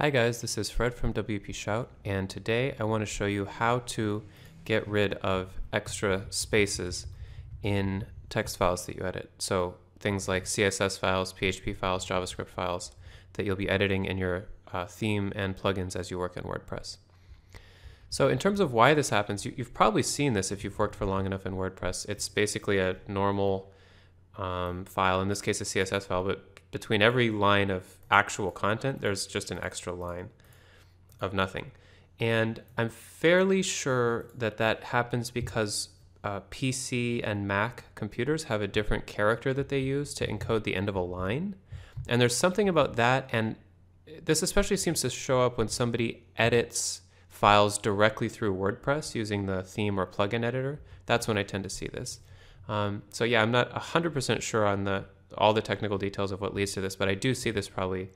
Hi guys, this is Fred from WP Shout, and today I want to show you how to get rid of extra spaces in text files that you edit. So things like CSS files, PHP files, JavaScript files that you'll be editing in your uh, theme and plugins as you work in WordPress. So in terms of why this happens, you, have probably seen this if you've worked for long enough in WordPress. It's basically a normal um, file, in this case a CSS file, but between every line of actual content, there's just an extra line of nothing. And I'm fairly sure that that happens because uh, PC and Mac computers have a different character that they use to encode the end of a line. And there's something about that, and this especially seems to show up when somebody edits files directly through WordPress using the theme or plugin editor. That's when I tend to see this. Um, so yeah, I'm not 100% sure on the all the technical details of what leads to this, but I do see this probably,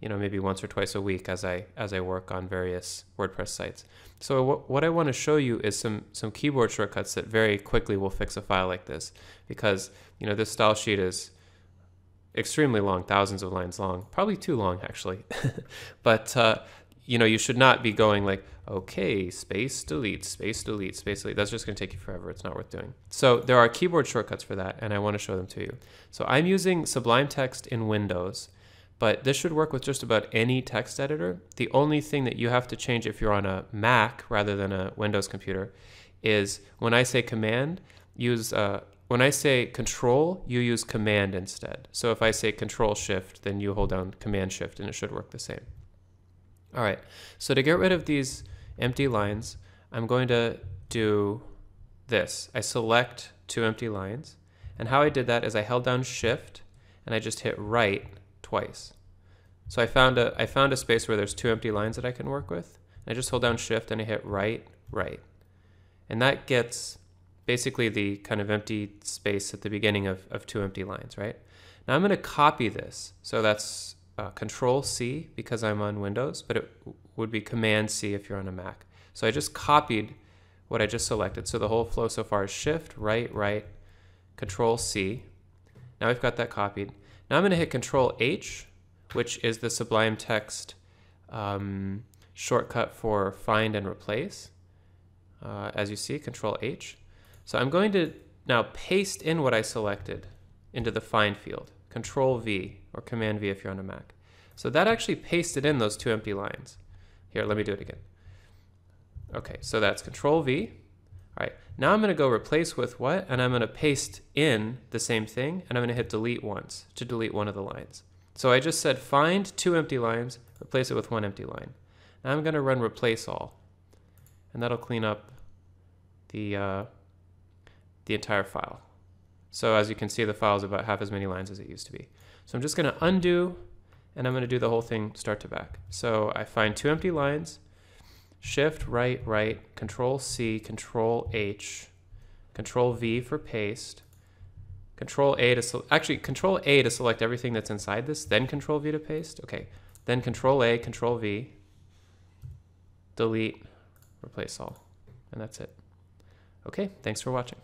you know, maybe once or twice a week as I as I work on various WordPress sites. So what, what I want to show you is some some keyboard shortcuts that very quickly will fix a file like this, because you know this style sheet is extremely long, thousands of lines long, probably too long actually, but uh, you know, you should not be going like, okay, space delete, space delete, space delete. That's just going to take you forever. It's not worth doing. So there are keyboard shortcuts for that, and I want to show them to you. So I'm using Sublime Text in Windows, but this should work with just about any text editor. The only thing that you have to change if you're on a Mac rather than a Windows computer is when I say command, use uh, when I say control, you use command instead. So if I say control shift, then you hold down command shift and it should work the same. All right, so to get rid of these empty lines, I'm going to do this. I select two empty lines, and how I did that is I held down shift and I just hit right twice. So I found a I found a space where there's two empty lines that I can work with. I just hold down shift and I hit right, right. And that gets basically the kind of empty space at the beginning of, of two empty lines, right? Now I'm going to copy this. So that's uh, Control C because I'm on Windows, but it would be Command C if you're on a Mac. So I just copied what I just selected. So the whole flow so far is Shift, right, right, Control C. Now I've got that copied. Now I'm going to hit Control H, which is the Sublime Text um, shortcut for find and replace. Uh, as you see, Control H. So I'm going to now paste in what I selected into the find field. Control V or Command V if you're on a Mac. So that actually pasted in those two empty lines. Here, let me do it again. Okay, so that's Control V. All right, now I'm going to go replace with what? And I'm going to paste in the same thing, and I'm going to hit delete once to delete one of the lines. So I just said find two empty lines, replace it with one empty line. Now I'm going to run replace all, and that'll clean up the, uh, the entire file. So as you can see, the file is about half as many lines as it used to be. So I'm just going to undo, and I'm going to do the whole thing start to back. So I find two empty lines, Shift, right, right, Control C, Control H, Control V for paste, Control A to, actually Control A to select everything that's inside this, then Control V to paste. Okay, then Control A, Control V, delete, replace all, and that's it. Okay, thanks for watching.